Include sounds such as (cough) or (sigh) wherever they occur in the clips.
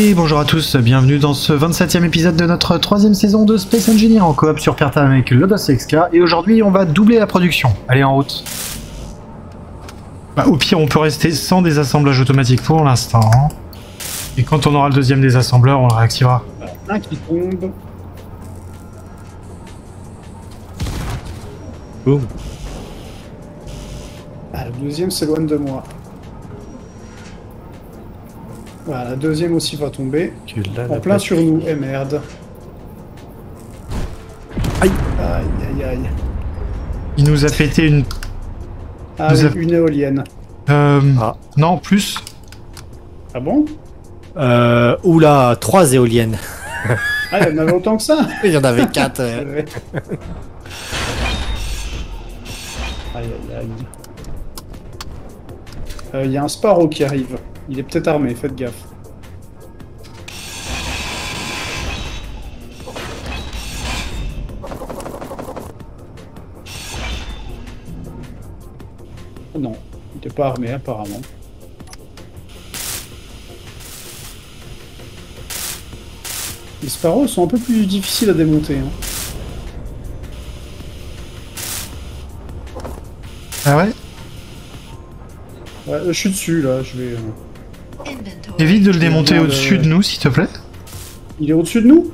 Et bonjour à tous, bienvenue dans ce 27e épisode de notre troisième saison de Space Engineer en coop sur Perta avec Lodos XK. Et aujourd'hui, on va doubler la production. Allez, en route. Bah, au pire, on peut rester sans désassemblage automatique pour l'instant. Et quand on aura le deuxième désassembleur, on le réactivera. Un qui tombe. Boum. Ah, le deuxième s'éloigne de moi. Voilà, la deuxième aussi va tomber. En plein place. sur nous. Eh merde. Aïe. Aïe aïe aïe. Il nous a pété une... Ah oui, une éolienne. Euh, Ah. Non, plus. Ah bon? Euh, oula, trois éoliennes. Ah, il y en avait autant que ça (laughs) Il y en avait quatre. euh. (laughs) Aïe aïe aïe. Euh, Il y a un Sparrow qui arrive. Il est peut-être armé, faites gaffe. Oh Non, il n'est pas armé apparemment. Les Sparrows sont un peu plus difficiles à démonter. hein. Ah ouais? Ouais, je suis dessus là, je vais. Évite de le démonter au-dessus le- de nous, s'il te plaît. Il est au-dessus de nous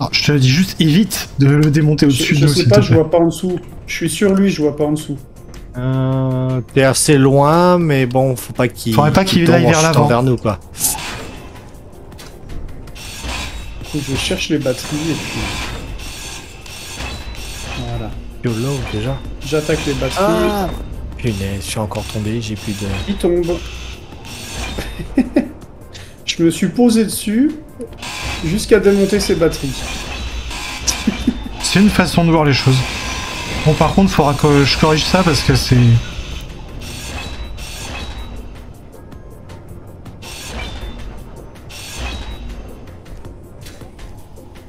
Non, je te le dis juste, évite de le démonter Je, au-dessus je de nous, sais s'il pas, je vois pas en dessous. Je suis sur lui, je vois pas en dessous. Euh, T'es assez loin, mais bon, faut pas qu'il. Faudrait pas qu'il aille en vers l'avant. vers nous, quoi. Je cherche les batteries et puis. Voilà. YOLO, déjà. J'attaque les batteries. Ah Punaise, je suis encore tombé, j'ai plus de. Il tombe. Je me suis posé dessus jusqu'à démonter ses batteries. C'est une façon de voir les choses. Bon, par contre, faudra que je corrige ça parce que c'est.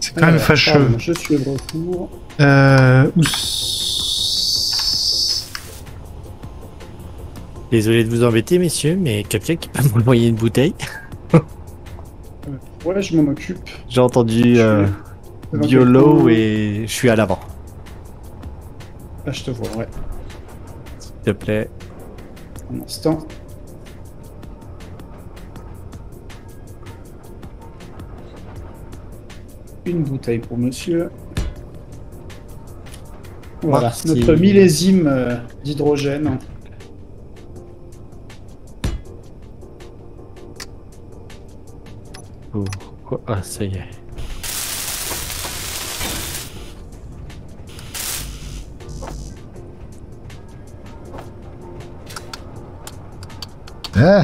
C'est quand même fâcheux. pardon, je suis de retour. Euh. Désolé de vous embêter, messieurs, mais quelqu'un qui peut (laughs) m'envoyer une bouteille Ouais, je m'en occupe. J'ai entendu euh, YOLO et je suis à l'avant. Ah, je te vois, ouais. S'il te plaît. Un instant. Une bouteille pour monsieur. Voilà, notre millésime euh, d'hydrogène. Ah, ça y. Ah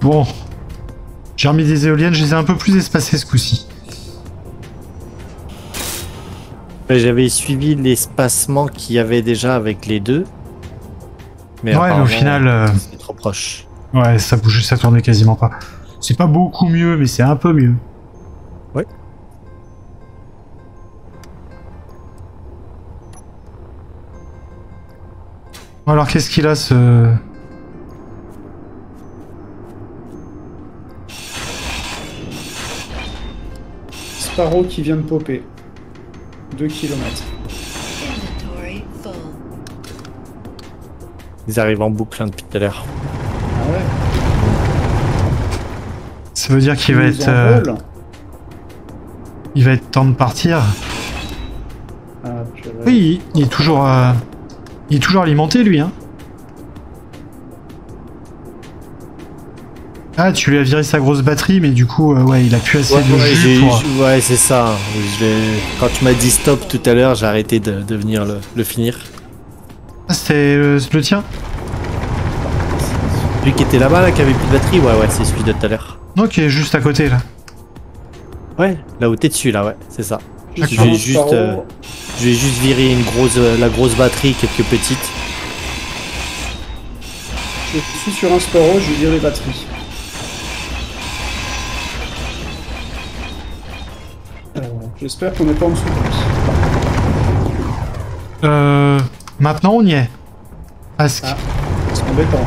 Bon. J'ai remis des éoliennes, je les ai un peu plus espacées ce coup-ci. J'avais suivi l'espacement qu'il y avait déjà avec les deux. Mais Ouais, mais au final, euh, c'est trop proche. Ouais, ça bougeait, ça tournait quasiment pas. C'est pas beaucoup mieux, mais c'est un peu mieux. Ouais. Alors qu'est-ce qu'il a ce... Qui vient de popper. 2 km. Ils arrivent en boucle hein, depuis tout à l'heure. Ah ouais Ça veut dire qu'il va être... euh, il va être temps de partir. Ah. Oui, il est toujours... euh, Il est toujours alimenté lui, hein. Ah, tu lui as viré sa grosse batterie, mais du coup, euh, ouais, il a plus assez Ouais, de ouais, jus pour... ouais, c'est ça. Je Quand tu m'as dit stop tout à l'heure, j'ai arrêté de, de venir le, le finir. Ah, c'était le, le tien Lui qui était là-bas, là, qui avait plus de batterie, ouais, ouais, c'est celui de tout à l'heure. Ok, juste à côté, là. Ouais, là où t'es dessus, là, ouais, c'est ça. Je vais un juste, euh, Je vais juste virer une grosse, euh, la grosse batterie, quelques petites. Je suis sur un Sparrow, je vais dire les batteries. J'espère qu'on n'est pas en dessous. Euh, maintenant, on y est. Presque. Ah. C'est embêtant.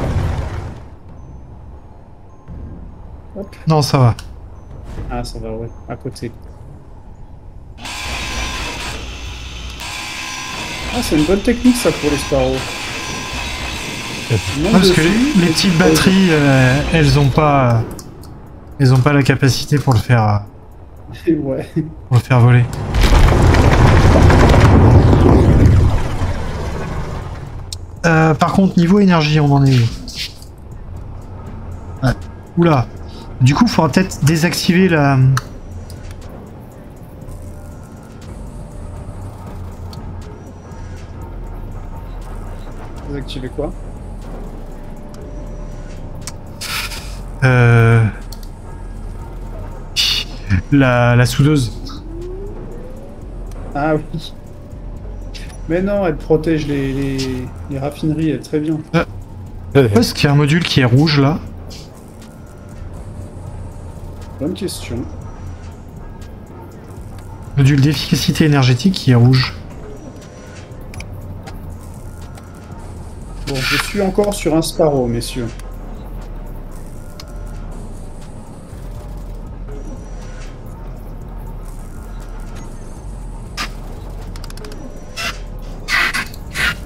Non, ça va. Ah, ça va, ouais. À côté. Ah, c'est une bonne technique, ça, pour les Sparrows. Montes Parce que les et petites batteries, euh, elles ont pas, elles ont pas la capacité pour le faire, euh. Ouais. pour le faire voler. Euh, par contre, niveau énergie, on en est où Ouais. Oula. Du coup, il faudra peut-être désactiver la. Vous activez quoi? Euh... La, la soudeuse. Ah oui. Mais non, elle protège les, les, les raffineries, elle est très bien. Est-ce qu'il y a un module qui est rouge là? Bonne question. Module d'efficacité énergétique qui est rouge. Bon, je suis encore sur un Sparrow, messieurs.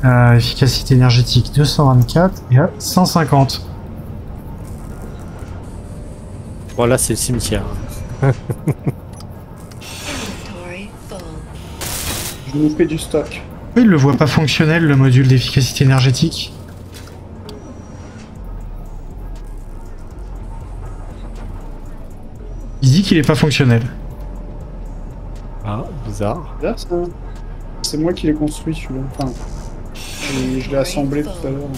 Euh, efficacité énergétique 224 et à 150. Voilà, c'est le cimetière. Je nous fais du stock. Oui, il le voit pas fonctionnel le module d'efficacité énergétique. Il dit qu'il est pas fonctionnel. Ah, bizarre. C'est moi qui l'ai construit, celui-là. Enfin, je, l'ai assemblé tout à l'heure.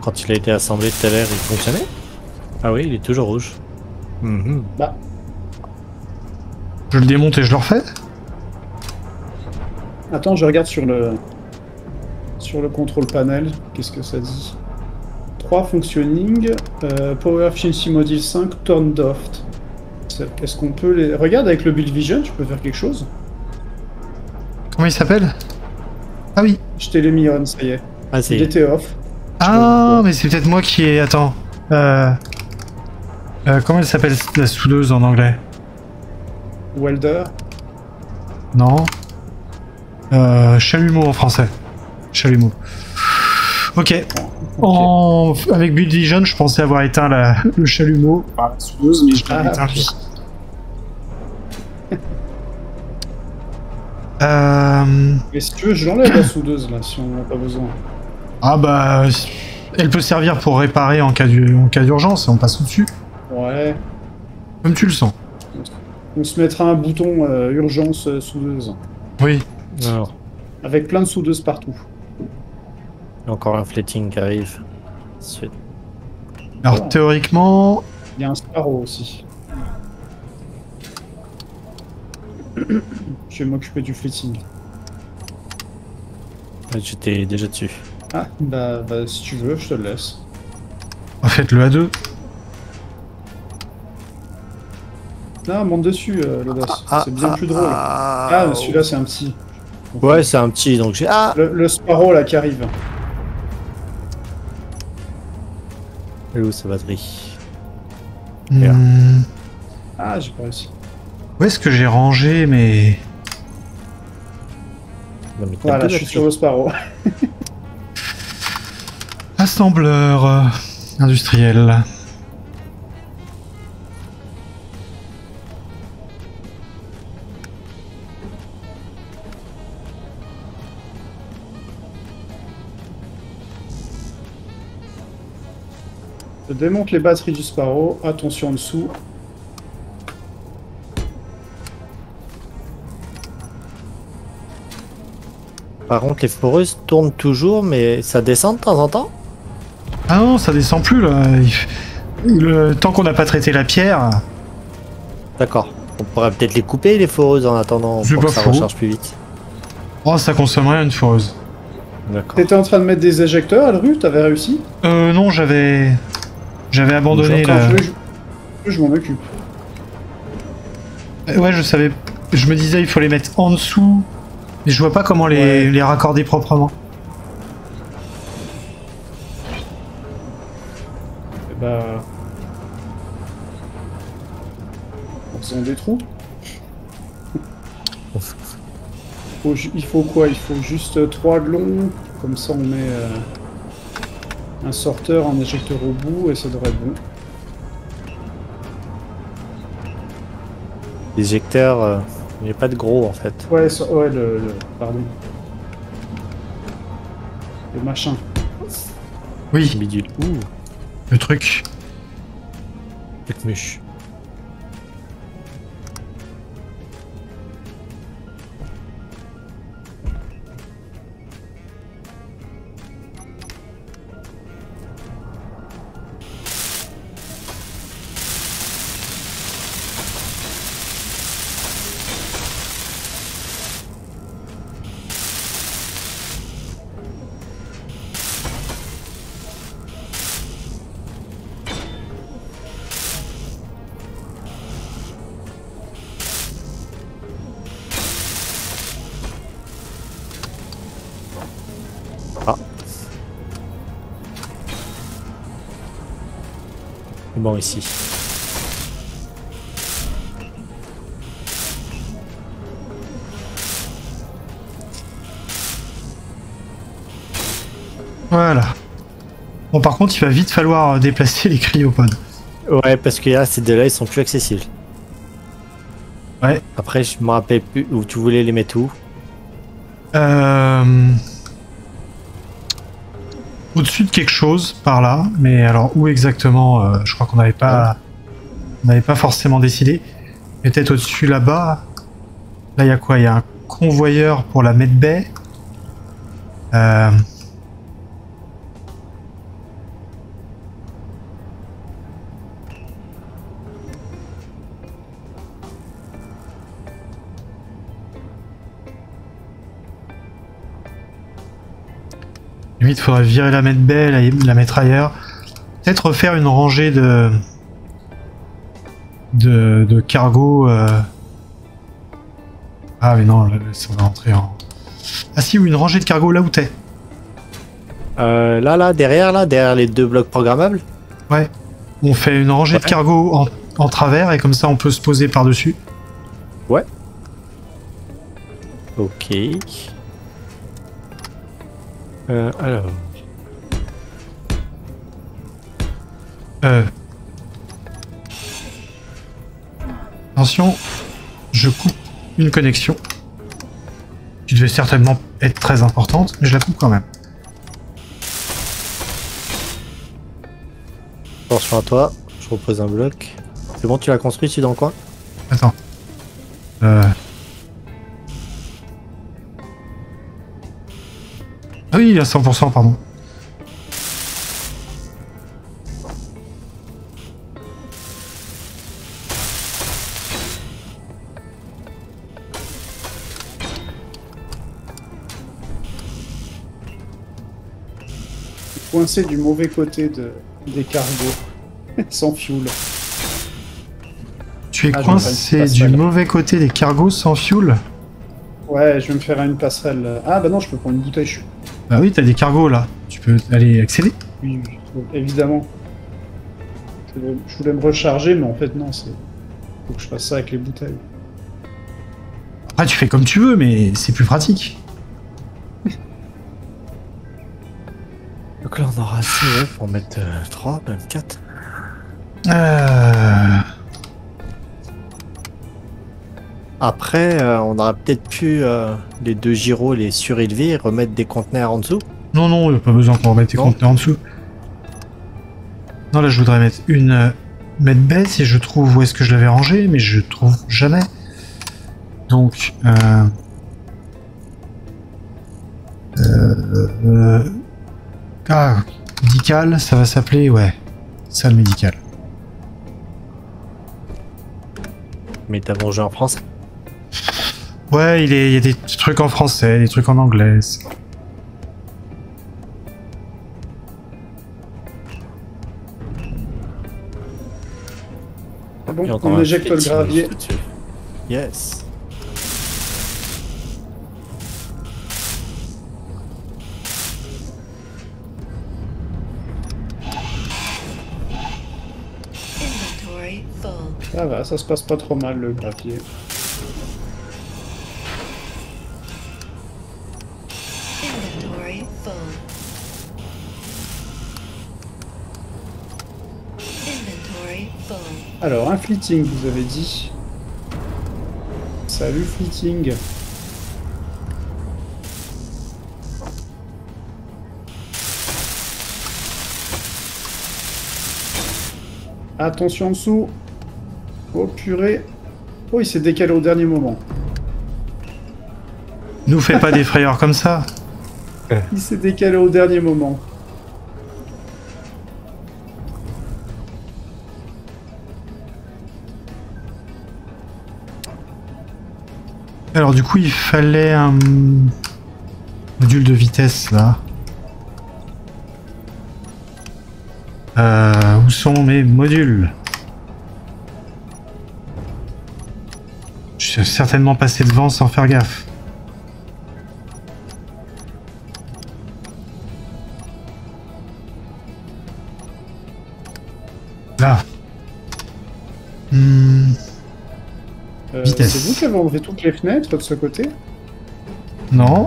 Quand il a été assemblé tout à l'heure, il fonctionnait Ah oui, il est toujours rouge. Mhm. Bah, Je le démonte et je le refais attends, je regarde sur le sur le contrôle panel. Qu'est-ce que ça dit? 3 functioning, euh, Power Efficiency Module 5, turned off. C'est- Est-ce qu'on peut les... Regarde avec le Build Vision, tu peux faire quelque chose? Comment il s'appelle Ah oui. Je t'ai les mis on, ça y est. Ah, Il c'est. était off. Ah, mais c'est peut-être moi qui ai... Attends. Euh... euh, comment elle s'appelle la soudeuse en anglais Welder. Non. Euh, chalumeau en français. Chalumeau. Ok. En... Avec Build Vision, je pensais avoir éteint la... le chalumeau. La soudeuse, mais je l'avais Ah, éteint. Euh... Mais si tu veux, je l'enlève la soudeuse là, si on n'a pas besoin. Ah bah... Elle peut servir pour réparer en cas d'u- en cas d'urgence et on passe au-dessus. Ouais. Comme tu le sens. On se mettra un bouton euh, urgence euh, soudeuse. Oui. Alors, Avec plein de soudeuses partout. il y a encore un fletting qui arrive. Alors théoriquement... Il y a un Sparrow aussi. (coughs) Je vais m'occuper du fleeting. Ouais, J'étais déjà dessus. Ah, bah, bah, si tu veux, je te le laisse. En fait, le A2. Là, monte dessus, euh, Lodos. c'est bien plus drôle. Ah, Ah, mais celui-là, c'est un petit. Ouais, c'est un petit, donc j'ai. Ah Le, le Sparrow, là, qui arrive. Elle est où sa batterie Hmm, Ah, j'ai pas réussi. Où est-ce que j'ai rangé mes... Non, mais Voilà, je suis sur le Sparrow. (laughs) Assembleur euh, industriel. Je démonte les batteries du Sparrow. Attention en dessous. Par contre, les foreuses tournent toujours, mais ça descend de temps en temps Ah non, ça descend plus là. Le... Tant qu'on n'a pas traité la pierre, D'accord. On pourrait peut-être les couper, les foreuses, en attendant pour pas que ça faux. recharge plus vite. oh, ça consomme rien une foreuse. D'accord. T'étais en train de mettre des éjecteurs à la rue T'avais réussi? Euh, non, j'avais. J'avais abandonné la. Je, je- je m'en occupe. Euh, Ouais, je savais. Je me disais, il faut les mettre en dessous. Mais je vois pas comment les, Ouais. les raccorder proprement. Et bah. En faisant des trous. (laughs) Faut il faut quoi? Il faut juste 3 glons. Comme ça, on met euh, un sorteur, un éjecteur au bout et ça devrait être bon. L'éjecteur, euh, il n'y a pas de gros en fait. Ouais, ouais, le, le- Pardon. Le machin. Oui, Bidule. Ouh, le truc. petite mûche. Ici. Voilà. Bon, par contre, il va vite falloir euh, déplacer les cryopodes. Ouais, parce que là, ces deux-là, ils sont plus accessibles. Ouais. Après, je me rappelle plus où tu voulais les mettre où. Euh... Au-dessus de quelque chose, par là. Mais alors, où exactement euh, Je crois qu'on n'avait pas... On n'avait pas forcément décidé. Mais Peut-être au-dessus, là-bas. Là, il y a quoi? Il y a un convoyeur pour la medbay. Euh... Limite, faudrait virer la medbay, la, la mettre ailleurs. Peut-être refaire une rangée de de, de cargo. euh. Ah mais non, là, ça va rentrer en. Ah si, ou une rangée de cargo là où t'es. Euh, là, là, derrière, là, derrière les deux blocs programmables. Ouais. On fait une rangée de Ouais. cargo en, en travers et comme ça on peut se poser par-dessus. Ok. Euh, alors. Euh. Attention, je coupe une connexion. Qui devait certainement être très importante, mais je la coupe quand même. Attention à toi, je repose un bloc. C'est bon, tu l'as construit, es dans le coin? Attends. Euh... Ah oui, à 100%, pardon. Coincé du mauvais côté de, des cargos. (laughs) Sans fuel. Tu es Ah, coincé du mauvais côté des cargos sans fuel? Ouais, je vais me faire une passerelle. Ah bah non, je peux prendre une bouteille. Je... Bah oui, t'as des cargos là. Tu peux aller accéder. Oui, oui, évidemment. Je voulais, me recharger, mais en fait non, c'est. Faut que je fasse ça avec les bouteilles. Après, tu fais comme tu veux, mais c'est plus pratique. Donc là, on aura assez ouais, pour mettre 3, même 4. Euh... Après, euh, on aura peut-être pu euh, les deux gyros les surélever et remettre des conteneurs en dessous. Non, non, y a pas besoin qu'on remette Non. conteneurs en dessous. Non, là, je voudrais mettre une euh, mettre baisse et je trouve où est-ce que je l'avais rangé, mais je trouve jamais. Donc, euh... Euh... euh, Ah, médical, ça va s'appeler, ouais. Salle médicale. Mais t'as mangé en français? Ouais, il, est, il y a des trucs en français, des trucs en anglais. Ah bon, on éjecte le gravier. Yes. Ça va, ça se passe pas trop mal le gravier. Alors, un fleeting, vous avez dit. Salut fleeting. Attention en dessous. Oh purée. Oh, il s'est décalé au dernier moment. Nous fais pas des frayeurs comme ça. Il s'est décalé au dernier moment. Alors du coup, il fallait un module de vitesse là. Euh, où sont mes modules? Je suis certainement passé devant sans faire gaffe. Là. Hmm, Vitesse. C'est vous qui avez enlevé toutes les fenêtres de ce côté non.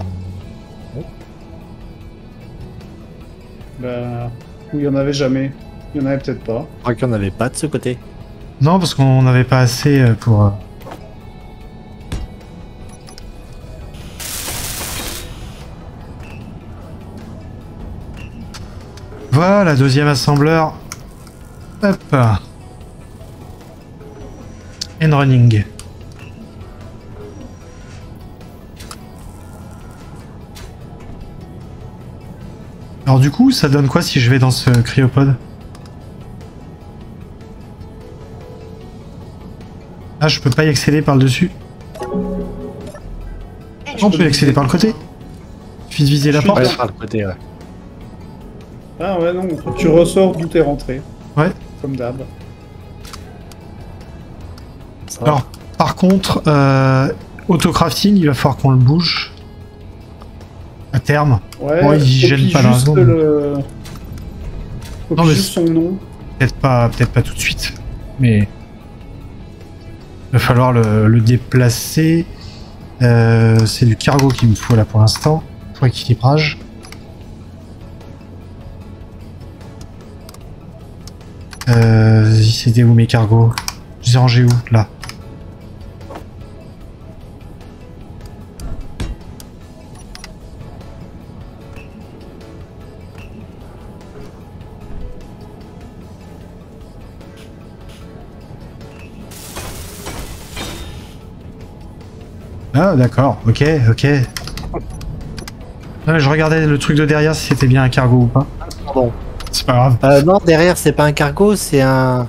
Bah. Ou il y en avait jamais. Il y en avait peut-être pas. Je crois qu'il n'y en avait pas de ce côté. Non, parce qu'on n'avait pas assez euh, pour... euh, Voilà, deuxième assembleur. Hop. And running. Alors du coup, ça donne quoi si je vais dans ce cryopode Ah, je peux pas y accéder par le dessus. On peut y accéder par le côté. Il suffit de viser la Je porte. Par le côté, ouais. Ah ouais, non. Tu ressors d'où t'es rentré. Ouais. Comme d'hab. Alors, par contre, euh, autocrafting, il va falloir qu'on le bouge. Terme. Ouais. Bon, il gêne pas la le. Non, mais juste son nom. Peut-être pas, peut-être pas tout de suite. Mais. Il va falloir le, le déplacer. Euh, c'est du cargo qu'il me faut là pour l'instant. Pour équilibrage. Euh, c'était où mes cargos? Je les ai rangés où? Là. Ah d'accord, ok, ok. Non, mais je regardais le truc de derrière si c'était bien un cargo ou pas. Pardon. C'est pas grave. Euh, non, derrière, c'est pas un cargo, c'est un.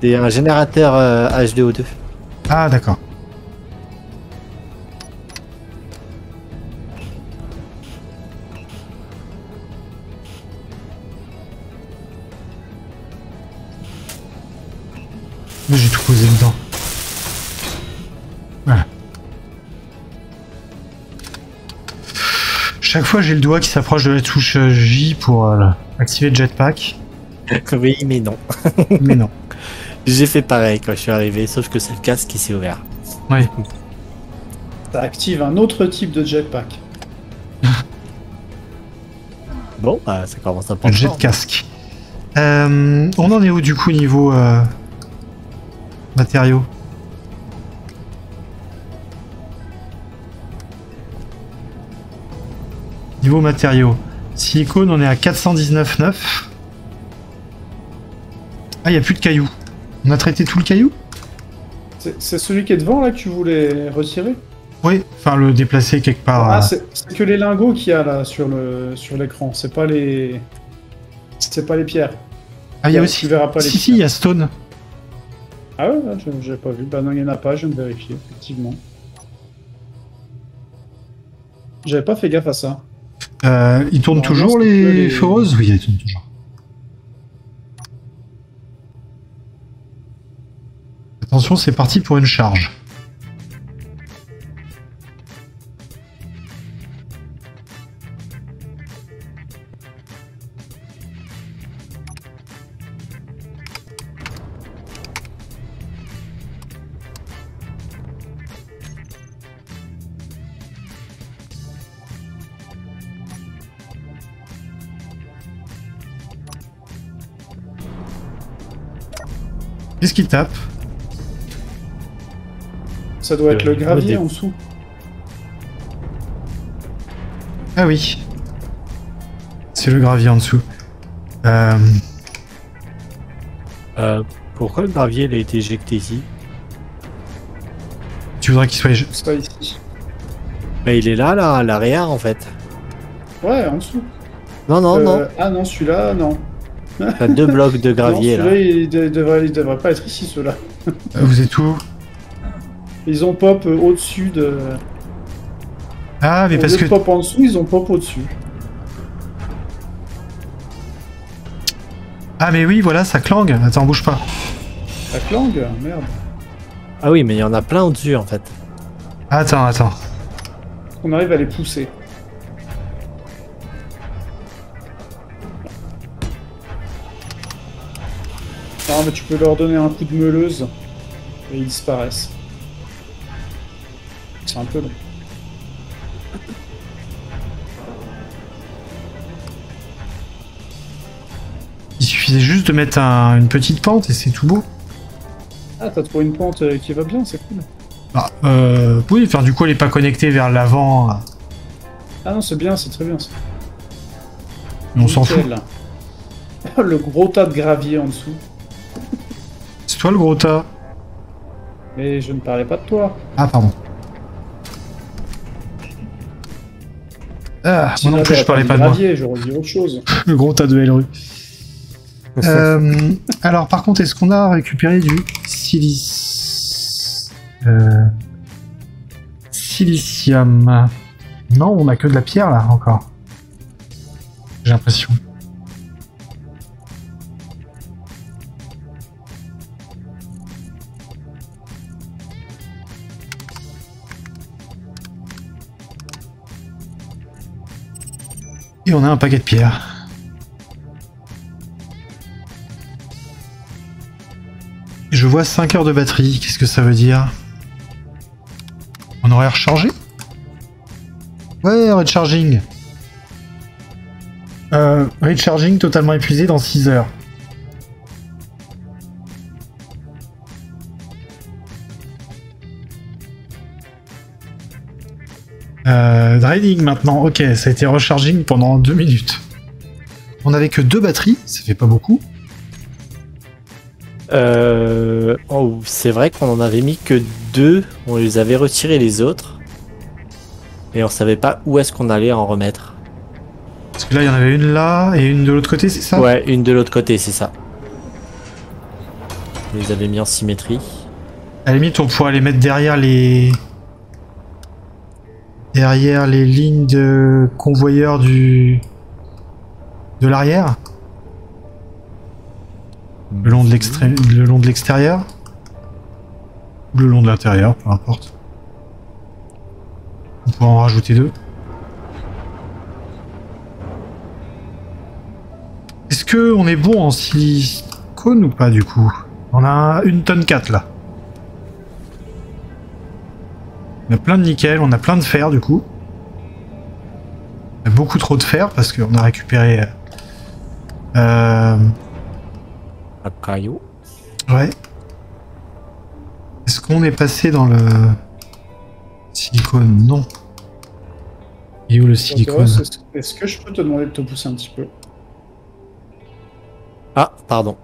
C'est un générateur euh, H2O2. Ah d'accord. Chaque fois j'ai le doigt qui s'approche de la touche euh, J pour euh, activer le jetpack. (laughs) oui, mais non. (laughs) Mais non. J'ai fait pareil quand je suis arrivé, sauf que c'est le casque qui s'est ouvert. Ouais. Ça active un autre type de jetpack. (laughs) Bon, bah, ça commence à Le prendre jet de casque. Euh, on en est où du coup niveau euh, matériaux Niveau matériaux. Silicone, on est à 419,9. Ah, il n'y a plus de cailloux. On a traité tout le caillou? C'est celui qui est devant là que tu voulais retirer? Oui, enfin le déplacer quelque part. Ah, euh, c'est que les lingots qu'il y a là sur le sur l'écran. C'est pas les. C'est pas les pierres. ah, il y a tu aussi. verras pas les Si, si, il y a Stone. Ah ouais, j'ai pas vu. Bah non, il y en a pas. Je viens de vérifier effectivement. J'avais pas fait gaffe à ça. Euh, il tourne Normalement, toujours les, les- foreuses Oui, il tourne toujours. Attention, c'est parti pour une charge. Qu'est-ce qu'il tape Ça doit être Euh, le gravier des- en dessous. Ah oui. C'est le gravier en dessous. Euh, Euh, pourquoi le gravier il a été éjecté ici tu voudrais qu'il soit... Ça ici. Mais il est là, là, à l'arrière en fait. Ouais, en dessous. Non, non, Euh, non. Ah non, celui-là, non. T'as deux blocs de gravier non, là. il, de- devrait, il devrait pas être ici, ceux-là. Vous êtes où? Ils ont pop euh, au-dessus de... Ah, mais parce que... de pop en dessous, ils ont pop au-dessus. Ah, mais oui, voilà, ça clangue. Attends, bouge pas. La clangue Merde. Ah oui, mais il y en a plein au-dessus en fait. Attends, attends. On arrive à les pousser. Mais tu peux leur donner un coup de meuleuse et ils disparaissent. C'est un peu long. Il suffisait juste de mettre un- une petite pente et c'est tout beau. Ah, t'as trouvé une pente euh, qui va bien, c'est cool. Bah, euh, oui, enfin, du coup, elle est pas connectée vers l'avant. Ah non, c'est bien, c'est très bien ça. mais On s'en fout. (laughs) Le gros tas de gravier en dessous. Toi le gros tas Mais je ne parlais pas de toi. Ah, pardon. Ah, Sinon, moi non plus, je parlais pas de moi. gravier, j'aurais dit autre chose. (laughs) Le gros tas de Elru. Euh, alors, par contre, est-ce qu'on a récupéré du silice... Euh... Silicium? Non, on a que de la pierre là encore. J'ai l'impression. On a un paquet de pierres. Je vois 5 heures de batterie, qu'est-ce que ça veut dire? On aurait rechargé? Ouais, recharging. Euh, recharging totalement épuisé dans 6 heures. Draining maintenant, ok, ça a été recharging pendant 2 minutes. On avait que deux batteries, ça fait pas beaucoup. Euh, oh, c'est vrai qu'on en avait mis que deux. On les avait retirés les autres. Et on savait pas où est-ce qu'on allait en remettre. Parce que là, il y en avait une là et une de l'autre côté, c'est ça? Ouais, une de l'autre côté, c'est ça. On les avait mis en symétrie. À la limite, on pourrait les mettre derrière les. Derrière les lignes de convoyeurs du. de l'arrière? Le long de le long de l'extérieur? Ou le long de l'intérieur, peu importe. On pourra en rajouter deux. Est-ce que on est bon en silicone ou pas du coup? On a une tonne 4 là. On a plein de nickel, on a plein de fer du coup. On a beaucoup trop de fer parce qu'on a récupéré. Euh, Un caillou. ouais. Est-ce qu'on est passé dans le silicone? Non. Et où le silicone? Est-ce que je peux te demander de te pousser un petit peu? Ah, pardon.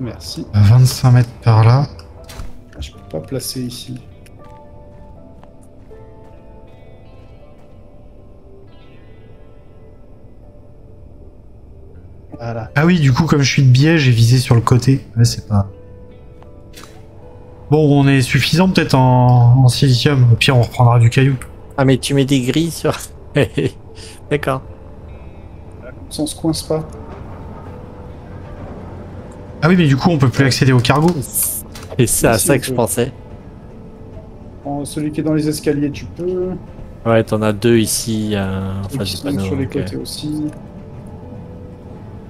Merci. À 25 mètres par là. Ah, Je peux pas placer ici. Voilà. Ah oui, du coup, comme je suis de biais, j'ai visé sur le côté. Ouais, c'est pas. Bon, on est suffisant peut-être en, en silicium. Au pire, on reprendra du caillou. Ah, mais tu mets des grilles sur. (laughs) D'accord. Ça, on se coince pas. Ah oui, mais du coup, on peut plus accéder au cargo. Et c'est à Si, ça que je pensais. En- celui qui est dans les escaliers, tu peux. Ouais, t'en as deux ici. euh, Enfin, qui sont pas sur les côtés aussi.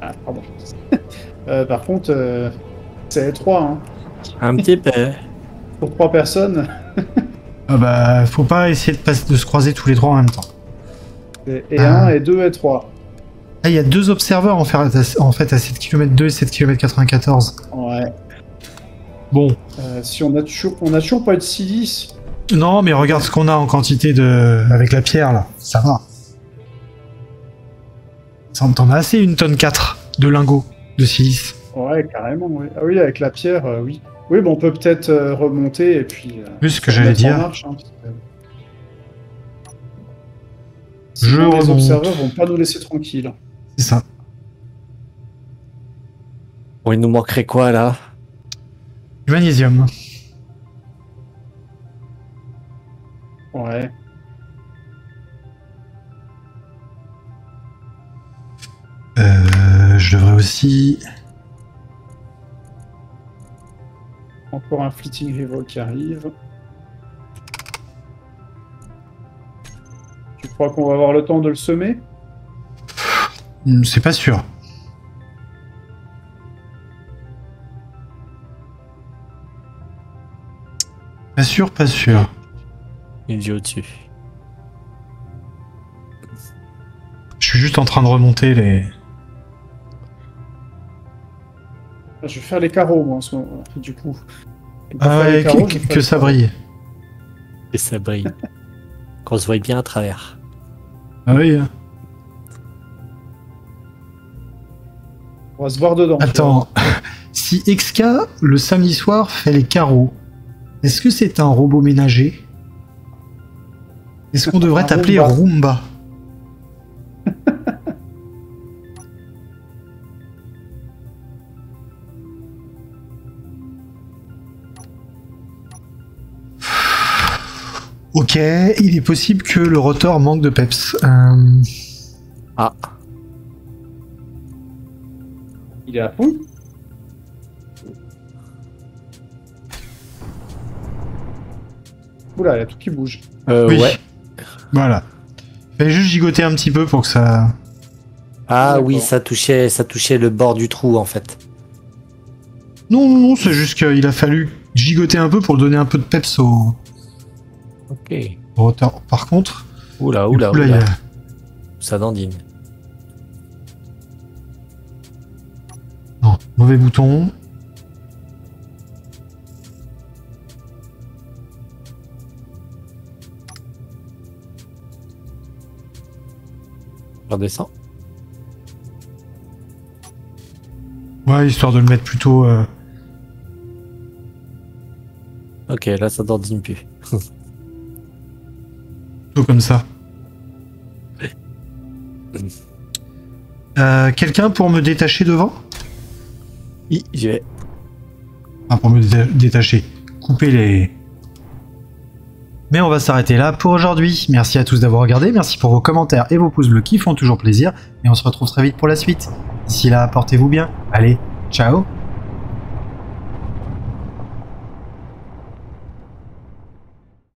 Ah, pardon. (laughs) Euh, par contre, euh, c'est étroit. Hein. Un petit peu. Pour trois personnes, (laughs) Ah bah, faut pas essayer de, passer- de se croiser tous les trois en même temps. et, et Ah. un, et deux, et trois. Ah, il y a deux observeurs en fait, en fait à 7 km 2 et 7 km 94. Ouais. Bon, Euh, si on a toujours, on a toujours pas eu de silice. non, mais regarde ce qu'on a en quantité de. avec la pierre là, ça va. Ça, T'en as assez, une tonne 4 de lingots de silice. Ouais, carrément. Oui. Ah oui, avec la pierre, euh, oui. Oui, bon, on peut peut-être euh, remonter et puis. euh, ce que j'allais dire. marche, hein, parce que- Je Sinon, les observeurs vont pas nous laisser tranquilles. C'est ça. Bon, il nous manquerait quoi là? Du magnésium. Ouais. Je devrais aussi. Encore un fleeting rival qui arrive. Tu crois qu'on va avoir le temps de le semer? Hmm, C'est pas sûr. Pas sûr, pas sûr. Il vit au-dessus. Je suis juste en train de remonter les. Je vais faire les carreaux, moi, en ce moment, du coup. Ah ouais, carreaux, que, que ça brille. Et ça brille. Qu'on se voit bien à travers. Ah oui. hein. On va se voir dedans. Attends. (laughs) si XK, le samedi soir, fait les carreaux, est-ce que c'est un robot ménager? Est-ce qu'on devrait t'appeler Roomba. Roomba? Ok, il est possible que le rotor manque de peps. Euh, Ah, Il est à fond Oula, il y a tout qui bouge. euh, oui. ouais. Voilà. Fallait juste gigoter un petit peu pour que ça. Ah oui, ça touchait, ça touchait le bord du trou en fait. Non, non, non, c'est juste qu'il a fallu gigoter un peu pour donner un peu de peps au, Ok. Par contre, Oula, oula, coup, là, oula. a- Ça dandine. Non, mauvais bouton. Je redescends. Ouais, histoire de le mettre plutôt. euh, Ok, là ça dandine plus. Plutôt comme ça. Euh, Quelqu'un pour me détacher devant? Hi, j'y vais. Enfin, pour me déta- détacher. Couper les. Mais on va s'arrêter là pour aujourd'hui. Merci à tous d'avoir regardé, merci pour vos commentaires et vos pouces bleus qui font toujours plaisir. Et on se retrouve très vite pour la suite. D'ici là, portez-vous bien. Allez, ciao